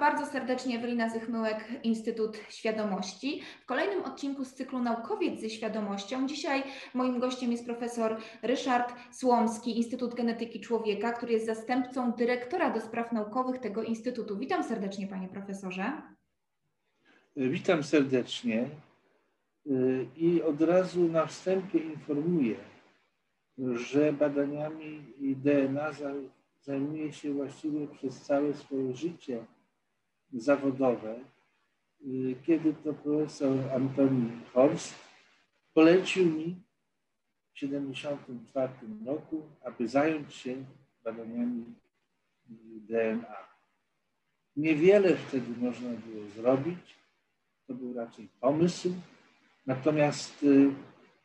bardzo serdecznie. Ewelina Zychmyłek, Instytut Świadomości. W kolejnym odcinku z cyklu Naukowiec ze Świadomością. Dzisiaj moim gościem jest profesor Ryszard Słomski, Instytut Genetyki Człowieka, który jest zastępcą dyrektora do spraw naukowych tego instytutu. Witam serdecznie, panie profesorze. Witam serdecznie i od razu na wstępie informuję, że badaniami DNA zajmuję się właściwie przez całe swoje życie zawodowe, kiedy to profesor Antoni Horst polecił mi w 1974 roku, aby zająć się badaniami DNA. Niewiele wtedy można było zrobić, to był raczej pomysł, natomiast y,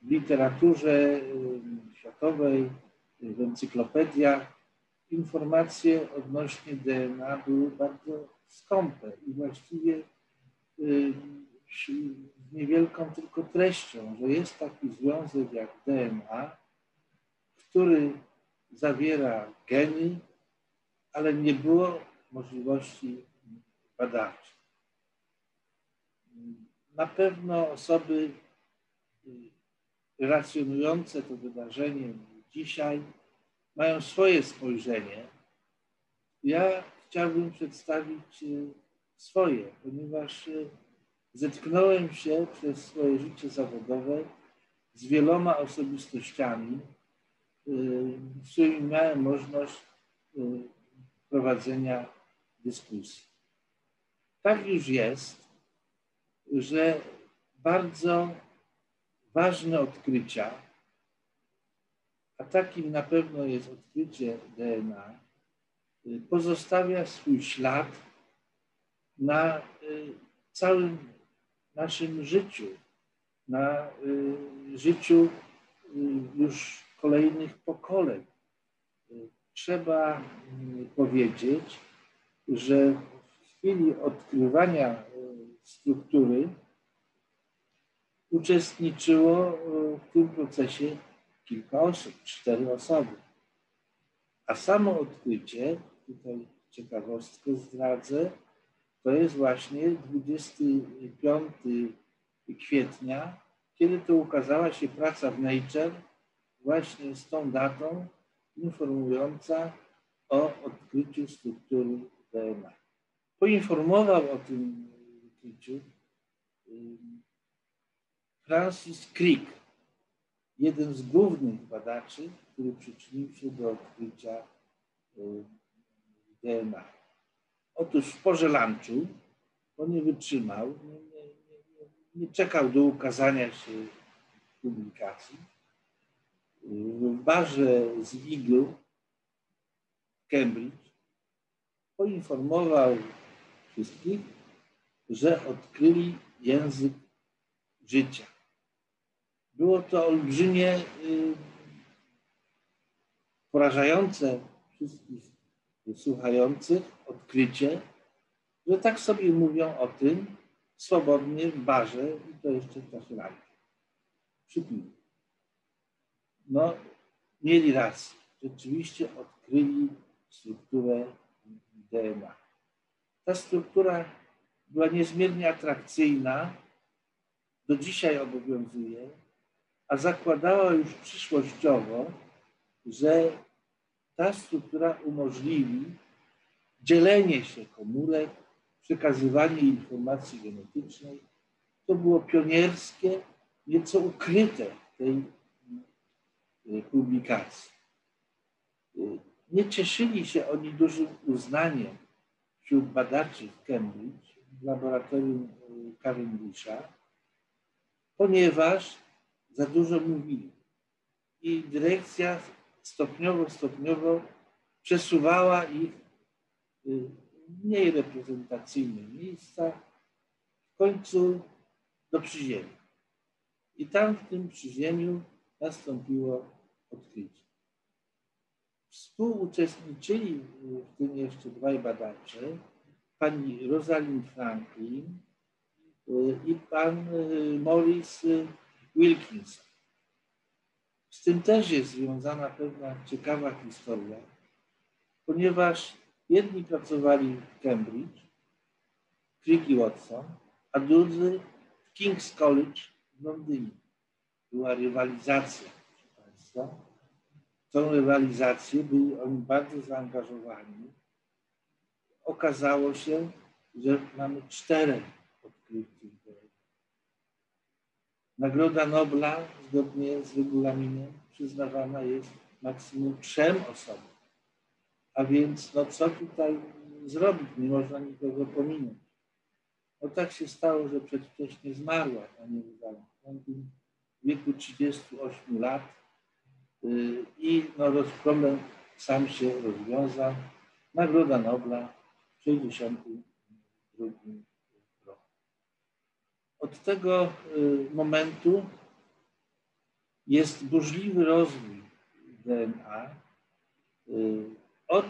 w literaturze y, światowej, w encyklopediach informacje odnośnie DNA były bardzo skąpe i właściwie y, z niewielką tylko treścią, że jest taki związek jak DNA, który zawiera geny, ale nie było możliwości badawczej. Na pewno osoby y, relacjonujące to wydarzenie dzisiaj mają swoje spojrzenie. Ja chciałbym przedstawić y, swoje, ponieważ y, zetknąłem się przez swoje życie zawodowe z wieloma osobistościami, z którymi miałem możliwość prowadzenia dyskusji. Tak już jest, że bardzo ważne odkrycia, a takim na pewno jest odkrycie DNA, pozostawia swój ślad na y, całym naszym życiu, na y, życiu y, już kolejnych pokoleń. Trzeba powiedzieć, że w chwili odkrywania struktury uczestniczyło w tym procesie kilka osób, cztery osoby. A samo odkrycie, tutaj ciekawostkę zdradzę, to jest właśnie 25 kwietnia, kiedy to ukazała się praca w Nature właśnie z tą datą informująca o odkryciu struktury DNA. Poinformował o tym odkryciu Francis Crick, jeden z głównych badaczy, który przyczynił się do odkrycia y, DNA. Otóż w porze lunchu on nie wytrzymał, nie, nie, nie, nie czekał do ukazania się publikacji. W barze z Eagle w Cambridge poinformował wszystkich, że odkryli język życia. Było to olbrzymie, y, porażające wszystkich słuchających odkrycie, że tak sobie mówią o tym swobodnie w barze i to jeszcze w czasie rajki. Przypili. No, mieli rację. Rzeczywiście odkryli strukturę DNA. Ta struktura była niezmiernie atrakcyjna, do dzisiaj obowiązuje, a zakładała już przyszłościowo, że ta struktura umożliwi dzielenie się komórek, przekazywanie informacji genetycznej. To było pionierskie, nieco ukryte w tej e, publikacji. E, nie cieszyli się oni dużym uznaniem wśród badaczy w Cambridge, w laboratorium e, Cavendisha, ponieważ za dużo mówili. I dyrekcja stopniowo, stopniowo przesuwała ich w mniej reprezentacyjne miejsca, w końcu do przyziemia. I tam w tym przyziemiu nastąpiło odkrycie. Współuczestniczyli w tym jeszcze dwaj badacze, pani Rosalind Franklin i pan Maurice Wilkinson. Z tym też jest związana pewna ciekawa historia, ponieważ jedni pracowali w Cambridge, Crick i Watson, a drudzy w King's College w Londynie. Była rywalizacja, proszę Państwa. Tą rywalizację byli oni bardzo zaangażowani. Okazało się, że mamy czterech odkrytych. Nagroda Nobla, zgodnie z regulaminem, przyznawana jest maksimum trzem osobom. A więc, no co tutaj zrobić? Nie można nikogo pominąć. No tak się stało, że przedwcześnie zmarła pani Rosalind w wieku 38 lat y, i no, problem sam się rozwiązał. Nagroda Nobla w 62 roku. Od tego y, momentu jest burzliwy rozwój DNA y, od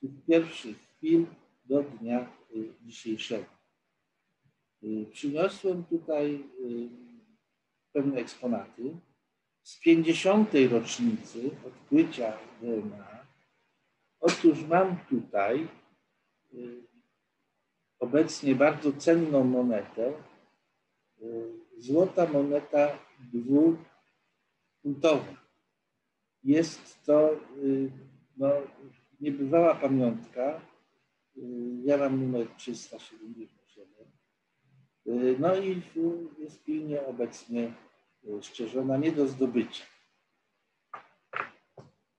tych pierwszych chwil do dnia dzisiejszego. Y, przyniosłem tutaj pewne eksponaty z 50. rocznicy odkrycia DNA. Otóż mam tutaj obecnie bardzo cenną monetę. Złota moneta dwupuntowa. Jest to no, niebywała pamiątka. Ja mam numer 377. Y, no i jest pilnie obecnie y, szczerzona, nie do zdobycia.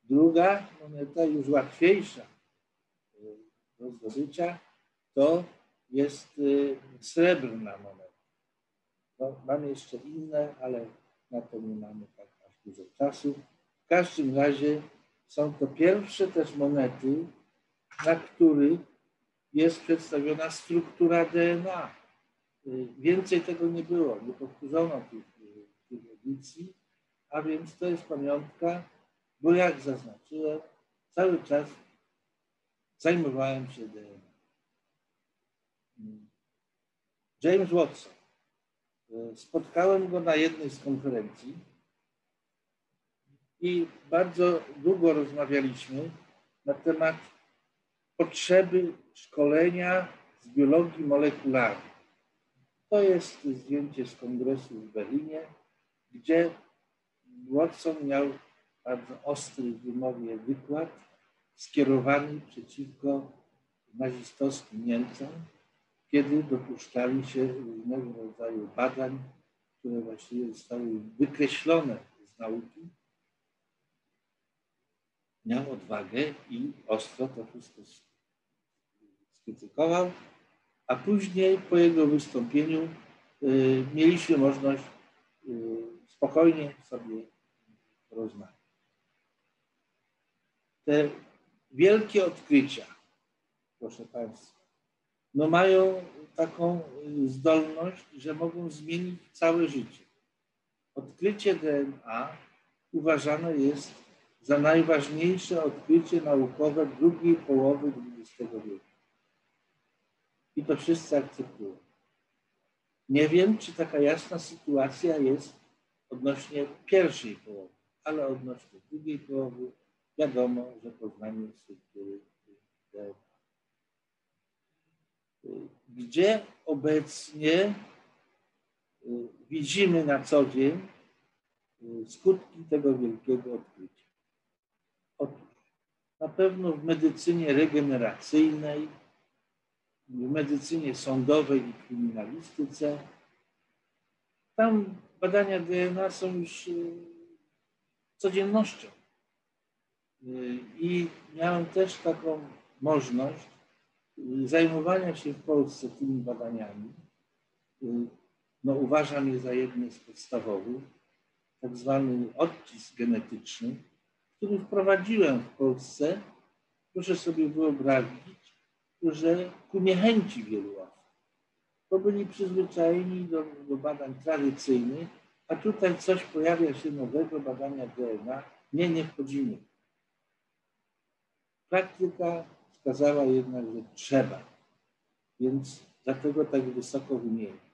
Druga moneta, już łatwiejsza y, do zdobycia, to jest srebrna moneta. No, mamy jeszcze inne, ale na to nie mamy tak aż dużo czasu. W każdym razie są to pierwsze też monety, na których jest przedstawiona struktura DNA. Y, więcej tego nie było, nie powtórzono tych, y, tych edycji, a więc to jest pamiątka, bo jak zaznaczyłem, cały czas zajmowałem się DNA. James Watson. Spotkałem go na jednej z konferencji i bardzo długo rozmawialiśmy na temat potrzeby szkolenia z biologii molekularnej. To jest zdjęcie z kongresu w Berlinie, gdzie Watson miał bardzo ostry w wymowie wykład skierowany przeciwko nazistowskim Niemcom, kiedy dopuszczali się różnego rodzaju badań, które właściwie zostały wykreślone z nauki. Miał odwagę i ostro to wszystko skrytykował a później po jego wystąpieniu y, mieliśmy możliwość y, spokojnie sobie porozmawiać. Te wielkie odkrycia, proszę Państwa, no mają taką y, zdolność, że mogą zmienić całe życie. Odkrycie DNA uważane jest za najważniejsze odkrycie naukowe drugiej połowy XX wieku. I to wszyscy akceptują. Nie wiem, czy taka jasna sytuacja jest odnośnie pierwszej połowy, ale odnośnie drugiej połowy wiadomo, że poznanie struktury DNA. Gdzie obecnie y, widzimy na co dzień y, skutki tego wielkiego odkrycia? Otóż na pewno w medycynie regeneracyjnej, w medycynie sądowej i kryminalistyce. Tam badania DNA są już y, codziennością. I miałem też taką możliwość zajmowania się w Polsce tymi badaniami. No, uważam je za jedne z podstawowych, tak zwany odcisk genetyczny, który wprowadziłem w Polsce. Proszę sobie wyobrazić, że ku niechęci wielu osób, bo byli przyzwyczajeni do, do badań tradycyjnych, a tutaj coś pojawia się nowego, badania DNA, nie, nie wchodzimy. Praktyka wskazała jednak, że trzeba, więc dlatego tak wysoko wymienię.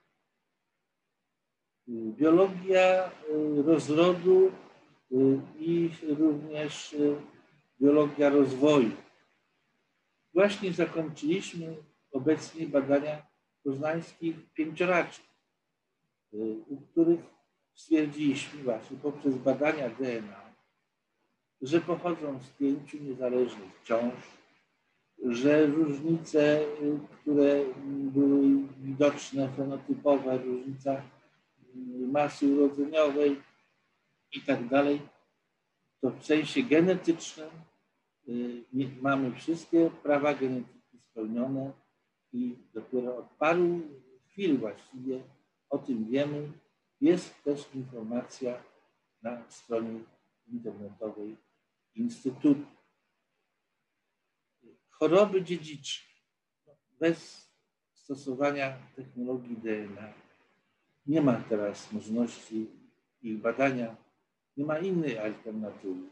Biologia y, rozrodu y, i również y, biologia rozwoju Właśnie zakończyliśmy obecnie badania poznańskich pięcioraczy, u których stwierdziliśmy właśnie poprzez badania DNA, że pochodzą z pięciu niezależnych ciąż, że różnice, które były widoczne, fenotypowe, różnica masy urodzeniowej i tak dalej, to w sensie genetycznym y, mamy wszystkie prawa genetyki spełnione i dopiero od paru chwil właściwie o tym wiemy. Jest też informacja na stronie internetowej Instytutu. Choroby dziedziczne. Bez stosowania technologii DNA nie ma teraz możliwości ich badania, nie ma innej alternatywy.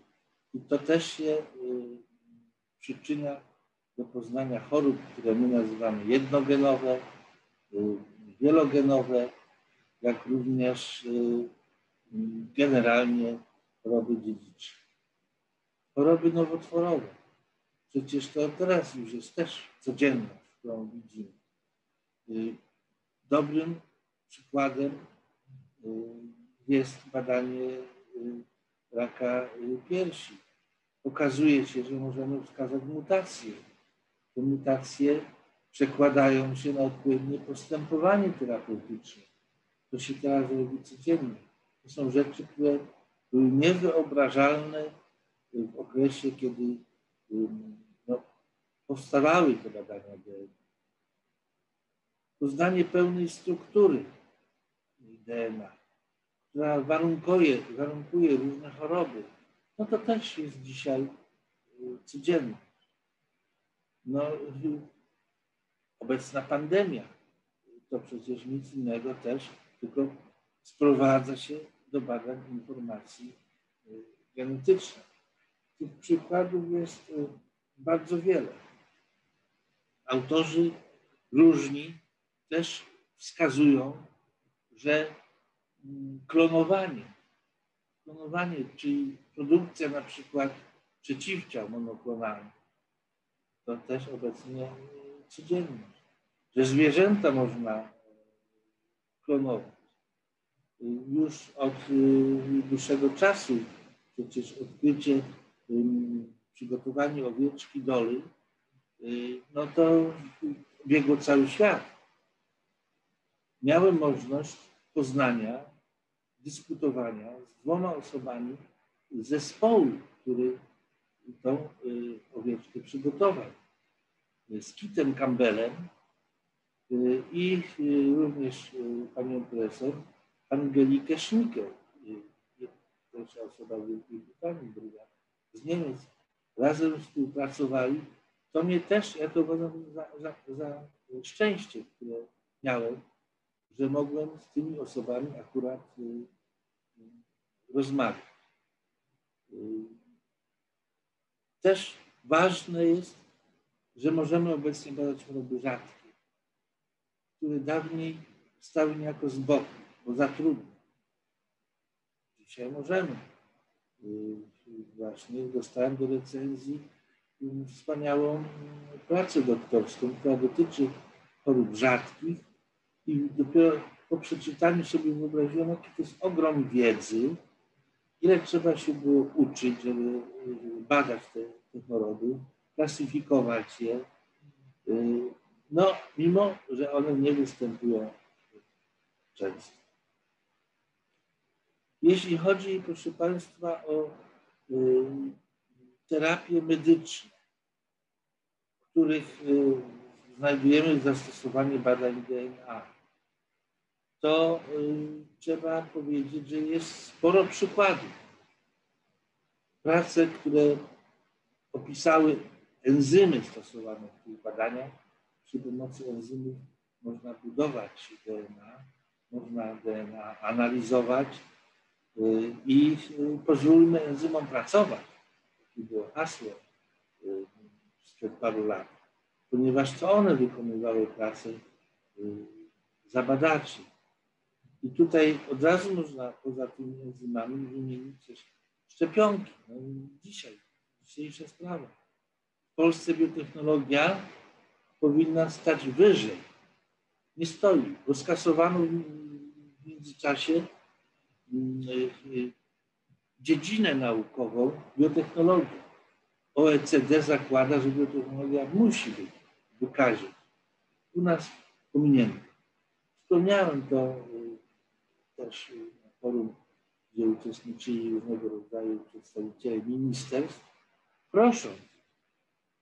I to też się y, przyczynia do poznania chorób, które my nazywamy jednogenowe, y, wielogenowe, jak również y, generalnie choroby dziedziczne. Choroby nowotworowe. Przecież to teraz już jest też codzienność, którą widzimy. Dobrym przykładem jest badanie raka piersi. Okazuje się, że możemy wskazać mutacje. Te mutacje przekładają się na odpowiednie postępowanie terapeutyczne. To się teraz robi codziennie. To są rzeczy, które były niewyobrażalne w okresie, kiedy no, powstawały te badania DNA. Poznanie pełnej struktury DNA która warunkuje, warunkuje różne choroby, no to też jest dzisiaj y, codzienne. No, obecna pandemia to przecież nic innego też, tylko sprowadza się do badań informacji y, genetycznych. Tych przykładów jest y, bardzo wiele. Autorzy różni też wskazują, że klonowanie. Klonowanie, czyli produkcja na przykład przeciwciał monoklonalnych, to też obecnie codzienność. Że zwierzęta można klonować. Już od y, dłuższego czasu przecież odkrycie, przygotowanie owieczki doly, no to biegło cały świat. Miałem możliwość poznania dyskutowania z dwoma osobami zespołu, który tą y, owieczkę przygotował. Z Kitem Campbellem y, i y, również panią profesor Angelikę Schnickel. Pierwsza osoba w Wielkiej Brytanii, druga z Niemiec. Razem współpracowali. To mnie też, ja to uważam za, za, za szczęście, które miałem, że mogłem z tymi osobami akurat rozmawiać. Też ważne jest, że możemy obecnie badać choroby rzadkie, które dawniej stały niejako z boku, bo za trudne. Dzisiaj możemy. Właśnie dostałem do recenzji wspaniałą pracę doktorską, która dotyczy chorób rzadkich i dopiero po przeczytaniu sobie wyobraziłem, jaki to jest ogrom wiedzy, ile trzeba się było uczyć, żeby badać te, te choroby, klasyfikować je. Y, no, mimo, że one nie występują często. Jeśli chodzi, proszę Państwa, o y, terapie medyczne, w których y, znajdujemy zastosowanie badań DNA, to y, trzeba powiedzieć, że jest sporo przykładów. Prace, które opisały enzymy stosowane w tych badaniach, przy pomocy enzymów można budować DNA, można DNA analizować y, i y, pozwólmy enzymom pracować. Takie było hasło sprzed paru lat, ponieważ to one wykonywały pracę za badaczy. I tutaj od razu można poza tymi enzymami wymienić też szczepionki. No dzisiaj, dzisiejsza sprawa. W Polsce biotechnologia powinna stać wyżej. nie stoi, bo skasowano w międzyczasie dziedzinę naukową biotechnologię. OECD zakłada, że biotechnologia musi być w wykazie. U nas pominięto. Wspomniałem to też na forum, gdzie uczestniczyli różnego rodzaju przedstawiciele ministerstw, prosząc,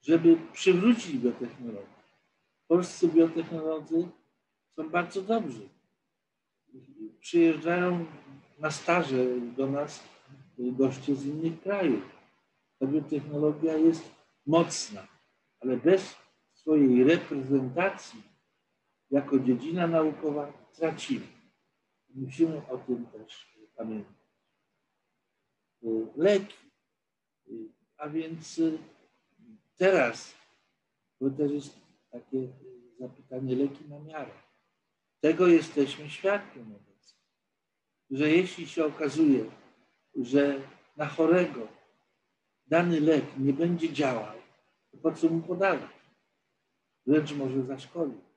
żeby przywrócić biotechnologię. Polscy biotechnolodzy są bardzo dobrzy. Przyjeżdżają na staże do nas goście z innych krajów. Ta biotechnologia jest mocna, ale bez swojej reprezentacji jako dziedzina naukowa tracimy. Musimy o tym też pamiętać. Leki. A więc teraz, bo też jest takie zapytanie leki na miarę. Tego jesteśmy świadkiem. Że jeśli się okazuje, że na chorego dany lek nie będzie działał, to po co mu podawać? Wręcz może zaszkodzić.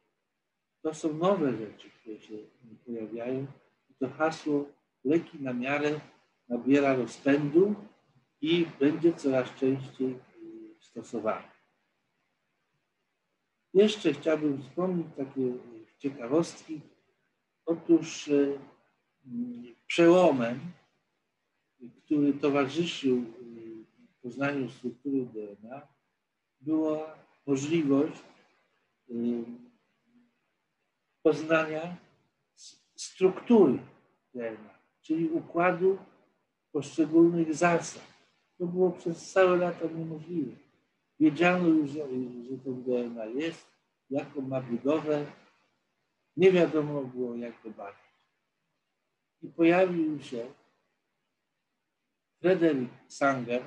To są nowe rzeczy, które się pojawiają. I to hasło leki na miarę nabiera rozpędu i będzie coraz częściej stosowane. Jeszcze chciałbym wspomnieć takie ciekawostki. Otóż e, przełomem, który towarzyszył poznaniu struktury DNA, była możliwość poznania struktury DNA, czyli układu poszczególnych zasad. To było przez całe lata niemożliwe. Wiedziano już, że, że to DNA jest, jaką ma budowę. Nie wiadomo było, jak to badać. I pojawił się Frederick Sanger,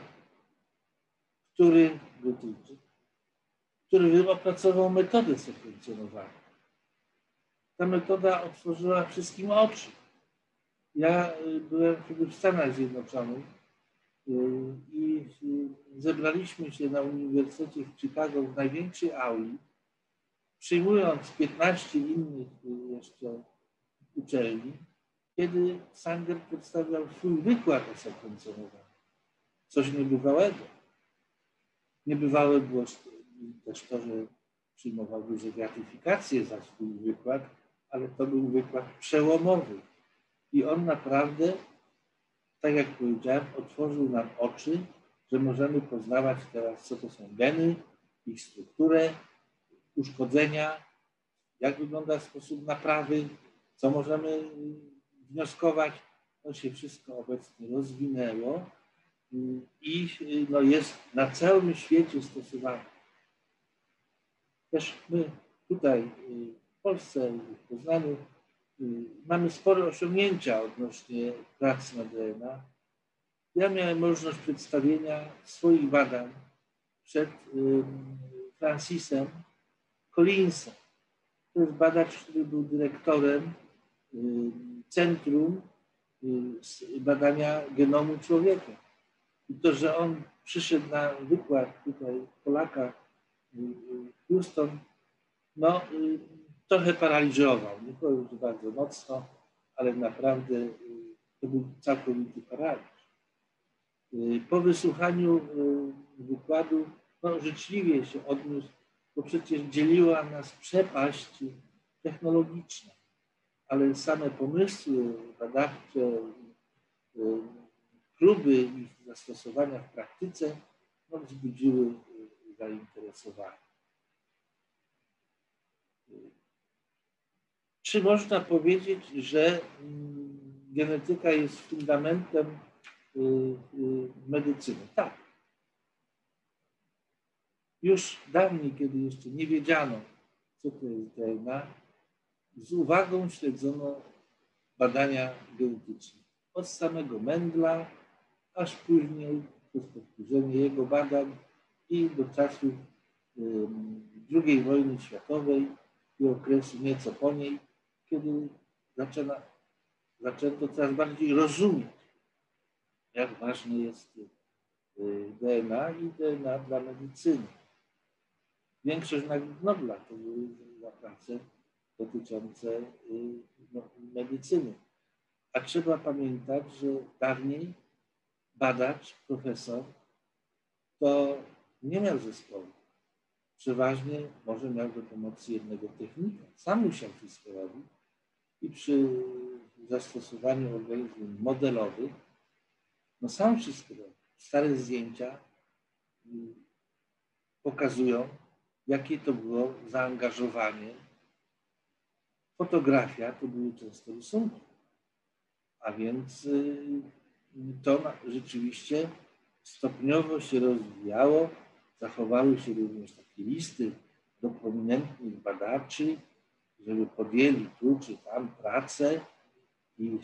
który, który opracował metodę sekwencjonowania. Ta metoda otworzyła wszystkim oczy. Ja y, byłem wtedy w Stanach Zjednoczonych y, i y, zebraliśmy się na Uniwersytecie w Chicago w największej auli, przyjmując 15 innych jeszcze uczelni, kiedy Sanger przedstawiał swój wykład o sekwencjonowaniu. Coś niebywałego. Niebywałe było też to, że przyjmował duże gratyfikacje za swój wykład, ale to był wykład przełomowy. I on naprawdę, tak jak powiedziałem, otworzył nam oczy, że możemy poznawać teraz, co to są geny, ich strukturę, uszkodzenia, jak wygląda sposób naprawy, co możemy wnioskować. To się wszystko obecnie rozwinęło i no, jest na całym świecie stosowane. Też my tutaj w Polsce, w Poznaniu mamy spore osiągnięcia odnośnie pracy nad DNA. Ja miałem możliwość przedstawienia swoich badań przed Francisem Collinsem. To jest badacz, który był dyrektorem Centrum Badania Genomu Człowieka. I to, że on przyszedł na wykład tutaj Polaka w Houston, no trochę paraliżował. Nie powiem, że bardzo mocno, ale naprawdę to był całkowity paraliż. Po wysłuchaniu wykładu no, życzliwie się odniósł, bo przecież dzieliła nas przepaść technologiczna, ale same pomysły badawcze, próby ich zastosowania w praktyce no, wzbudziły zainteresowanie. Czy można powiedzieć, że mm, genetyka jest fundamentem y, y, medycyny? Tak. Już dawniej, kiedy jeszcze nie wiedziano, co to jest DNA, z uwagą śledzono badania genetyczne. Od samego Mendla, aż później przez powtórzenie jego badań i do czasów II wojny światowej i okresu nieco po niej, kiedy zaczyna, zaczęto coraz bardziej rozumieć, jak ważne jest DNA i DNA dla medycyny. Większość nagród Nobla to były za pracę dotyczące no, medycyny. A trzeba pamiętać, że dawniej badacz, profesor, to nie miał zespołu. Przeważnie może miał do pomocy jednego technika. Sam musiał wszystko robić i przy zastosowaniu organizmów modelowych, no sam wszystko robi. Stare zdjęcia pokazują, jakie to było zaangażowanie. Fotografia to były często rysunki. A więc y, to rzeczywiście stopniowo się rozwijało. Zachowały się również takie listy do prominentnych badaczy, żeby podjęli tu czy tam pracę i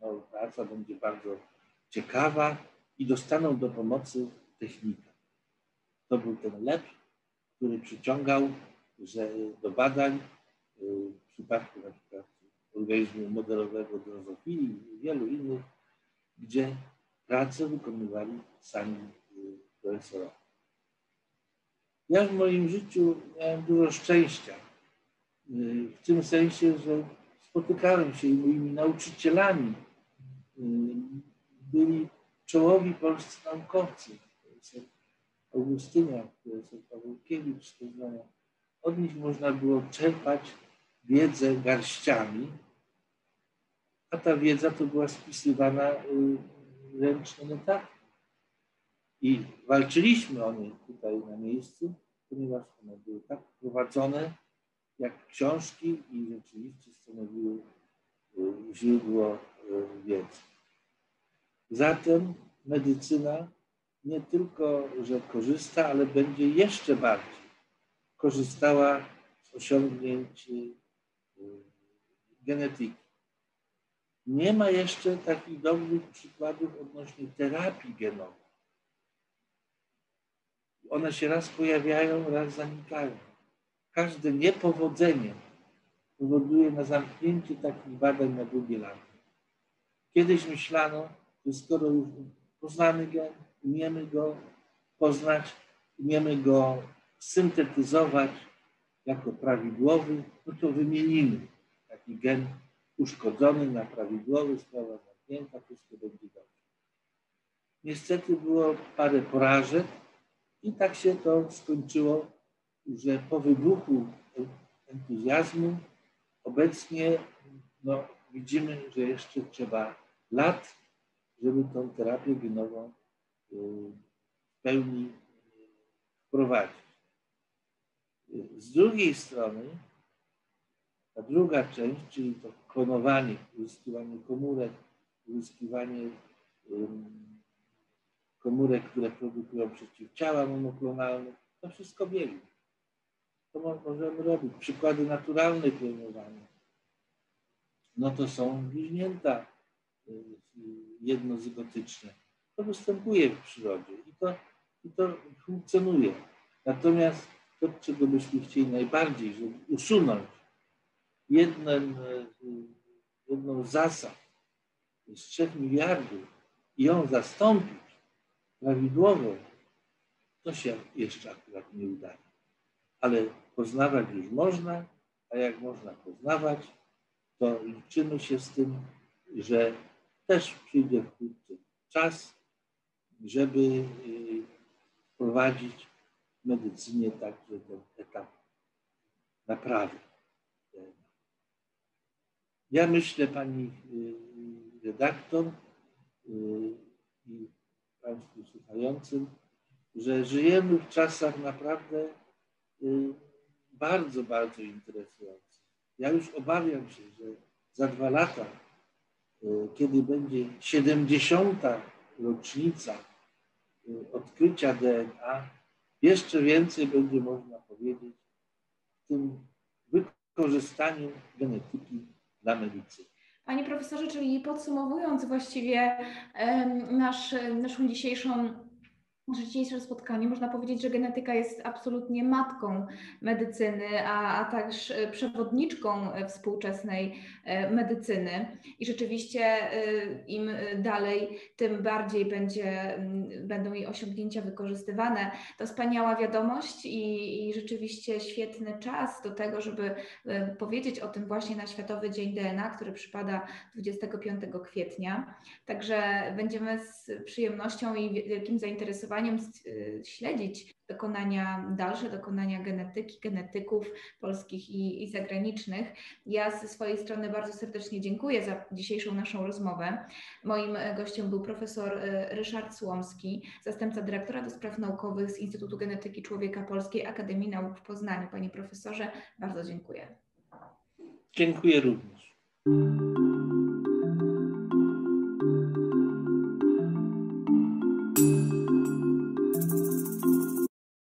no, praca będzie bardzo ciekawa i dostaną do pomocy technika. To był ten lep, który przyciągał że do badań y, przypadku na przykład organizmu modelowego drozofilii i wielu innych, gdzie pracę wykonywali sami y, profesorowie. Ja w moim życiu miałem dużo szczęścia. Y, w tym sensie, że spotykałem się i moimi nauczycielami byli czołowi polscy naukowcy. Profesor Augustynia, profesor Pawełkiewicz z Poznania. Od nich można było czerpać wiedzę garściami, a ta wiedza to była spisywana y, ręcznie notatką. I walczyliśmy o nie tutaj na miejscu, ponieważ one były tak prowadzone jak książki i rzeczywiście stanowiły y, źródło y, wiedzy. Zatem medycyna nie tylko, że korzysta, ale będzie jeszcze bardziej korzystała z osiągnięć genetyki. Nie ma jeszcze takich dobrych przykładów odnośnie terapii genowej. One się raz pojawiają, raz zanikają. Każde niepowodzenie powoduje na zamknięcie takich badań na długie lata. Kiedyś myślano, że skoro już poznamy gen, umiemy go poznać, umiemy go syntetyzować jako prawidłowy, no to wymienimy taki gen uszkodzony na prawidłowy, sprawa zamknięta, wszystko będzie dobrze. Niestety było parę porażek i tak się to skończyło, że po wybuchu entuzjazmu obecnie no, widzimy, że jeszcze trzeba lat, żeby tą terapię genową y, w pełni wprowadzić. Z drugiej strony ta druga część, czyli to klonowanie, uzyskiwanie komórek, uzyskiwanie komórek, które produkują przeciwciała monoklonalne, to wszystko wiemy. To możemy robić. Przykłady naturalne klonowania. No to są bliźnięta y, jednozygotyczne. To występuje w przyrodzie i to, i to funkcjonuje. Natomiast to, czego byśmy chcieli najbardziej, żeby usunąć jednym, e, jedną z zasad z 3 miliardów i ją zastąpić prawidłowo, to się jeszcze akurat nie udaje. Ale poznawać już można, a jak można poznawać, to liczymy się z tym, że też przyjdzie wkrótce czas, żeby e, wprowadzić w medycynie także ten etap naprawy. Ja myślę, pani y, redaktor y, i państwu słuchającym, że żyjemy w czasach naprawdę y, bardzo, bardzo interesujących. Ja już obawiam się, że za dwa lata, kiedy będzie 70. rocznica odkrycia DNA, jeszcze więcej będzie można powiedzieć w tym wykorzystaniu genetyki dla medycyny. Panie profesorze, czyli podsumowując właściwie nasz, naszą dzisiejszą nasze dzisiejsze spotkanie można powiedzieć, że genetyka jest absolutnie matką medycyny, a, a także przewodniczką współczesnej e, medycyny. I rzeczywiście e, im dalej, tym bardziej będzie, będą jej osiągnięcia wykorzystywane. To wspaniała wiadomość i, i rzeczywiście świetny czas do tego, żeby e, powiedzieć o tym właśnie na Światowy Dzień DNA, który przypada 25 kwietnia. Także będziemy z przyjemnością i wielkim zainteresowaniem zainteresowaniem y, śledzić dokonania, dalsze dokonania genetyki, genetyków polskich i, i, zagranicznych. Ja ze swojej strony bardzo serdecznie dziękuję za dzisiejszą naszą rozmowę. Moim e, gościem był profesor e, Ryszard Słomski, zastępca dyrektora do spraw naukowych z Instytutu Genetyki Człowieka Polskiej Akademii Nauk w Poznaniu. Panie profesorze, bardzo dziękuję. Dziękuję również.